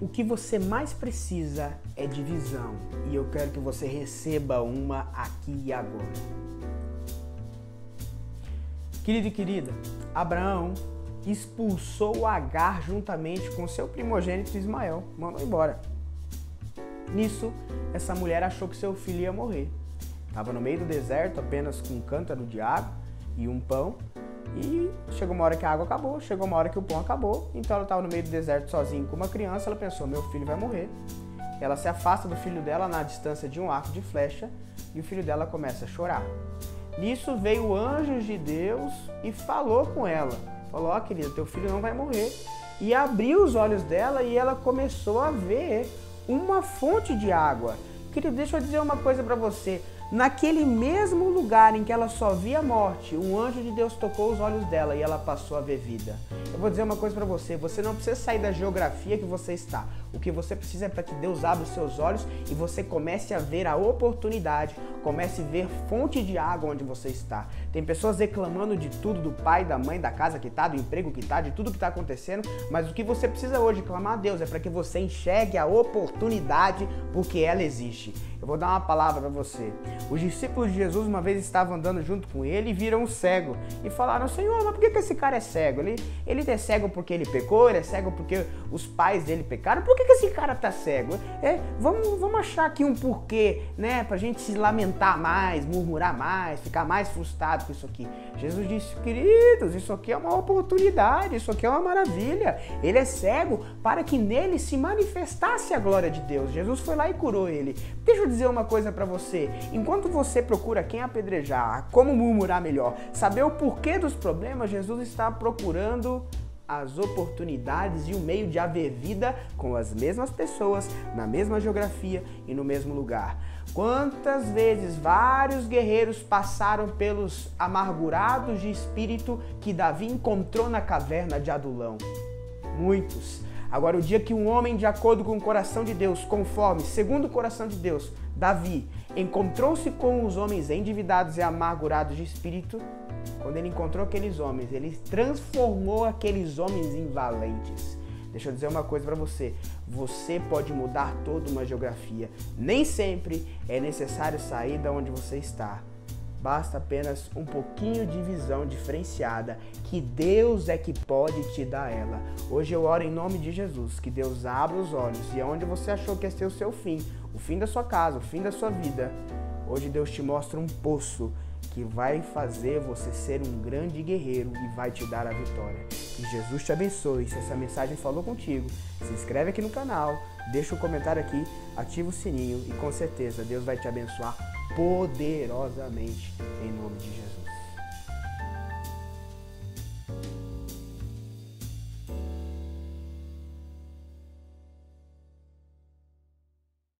o que você mais precisa é de visão e eu quero que você receba uma aqui e agora. Querido e querida, Abraão expulsou Agar juntamente com seu primogênito Ismael, mandou embora. Nisso, essa mulher achou que seu filho ia morrer. Estava no meio do deserto, apenas com um cântaro de água e um pão, e chegou uma hora que a água acabou, chegou uma hora que o pão acabou, então ela estava no meio do deserto sozinha com uma criança, ela pensou, meu filho vai morrer. Ela se afasta do filho dela na distância de um arco de flecha e o filho dela começa a chorar. Nisso veio o anjo de Deus e falou com ela. Falou, ó oh, querida, teu filho não vai morrer. E abriu os olhos dela e ela começou a ver uma fonte de água. Querido, deixa eu dizer uma coisa para você. Naquele mesmo lugar em que ela só via morte, um anjo de Deus tocou os olhos dela e ela passou a ver vida. Eu vou dizer uma coisa para você: você não precisa sair da geografia que você está. O que você precisa é para que Deus abra os seus olhos e você comece a ver a oportunidade, comece a ver fonte de água onde você está. Tem pessoas reclamando de tudo, do pai, da mãe, da casa que está, do emprego que está, de tudo que está acontecendo, mas o que você precisa hoje clamar a Deus é para que você enxergue a oportunidade porque ela existe. Eu vou dar uma palavra para você. Os discípulos de Jesus uma vez estavam andando junto com ele e viram um cego e falaram: Senhor, mas por que, que esse cara é cego? Ele, ele é cego porque ele pecou, ele é cego porque os pais dele pecaram. Por que, que esse cara tá cego? É, vamos, vamos achar aqui um porquê, né? Pra gente se lamentar mais, murmurar mais, ficar mais frustrado com isso aqui. Jesus disse: Queridos, isso aqui é uma oportunidade, isso aqui é uma maravilha. Ele é cego para que nele se manifestasse a glória de Deus. Jesus foi lá e curou ele. Deixa eu dizer uma coisa para você. Enquanto você procura quem apedrejar, como murmurar melhor, saber o porquê dos problemas, Jesus está procurando as oportunidades e o meio de haver vida com as mesmas pessoas, na mesma geografia e no mesmo lugar. Quantas vezes vários guerreiros passaram pelos amargurados de espírito que Davi encontrou na caverna de Adulão? Muitos. Agora, o dia que um homem de acordo com o coração de Deus, conforme, segundo o coração de Deus, Davi, encontrou-se com os homens endividados e amargurados de espírito, quando ele encontrou aqueles homens, ele transformou aqueles homens em valentes. Deixa eu dizer uma coisa para você. Você pode mudar toda uma geografia. Nem sempre é necessário sair da onde você está. Basta apenas um pouquinho de visão diferenciada, que Deus é que pode te dar ela. Hoje eu oro em nome de Jesus, que Deus abra os olhos e aonde você achou que ia ser o seu fim, o fim da sua casa, o fim da sua vida, hoje Deus te mostra um poço que vai fazer você ser um grande guerreiro e vai te dar a vitória. Que Jesus te abençoe. Se essa mensagem falou contigo, se inscreve aqui no canal, deixa um comentário aqui, ativa o sininho e com certeza Deus vai te abençoar poderosamente em nome de Jesus.